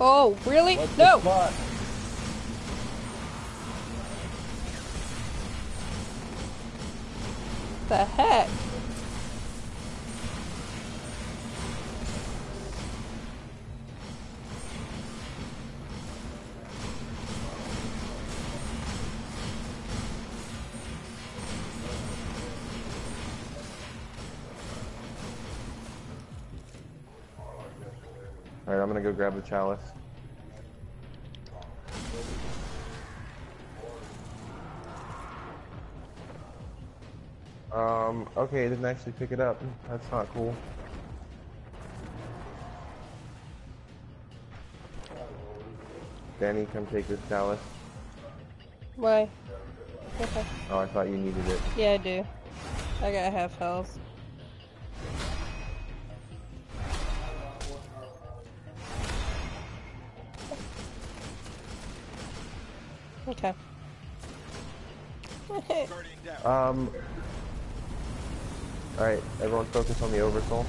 Oh, really? What's no! the? The heck? Alright, I'm gonna go grab the chalice. Um, okay, it didn't actually pick it up. That's not cool. Danny, come take this chalice. Why? Okay. Oh, I thought you needed it. Yeah, I do. I got half health. Okay. Um. Alright, everyone focus on the oversoul.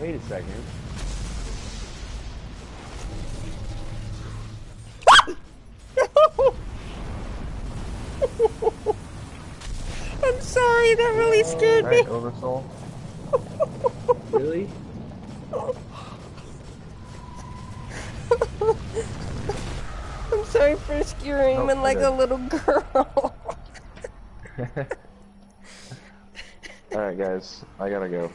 Wait a second. I'm sorry, that really scared me. Alright, oversoul. Really? I'm sorry for screaming Nope, like a little girl. Alright, guys, I gotta go.